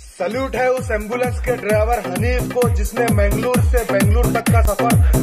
salute है उस ambulance के ड्राइवर हनीफ को, जिसने मैंगलोर से बेंगलुरु तक का सफ़र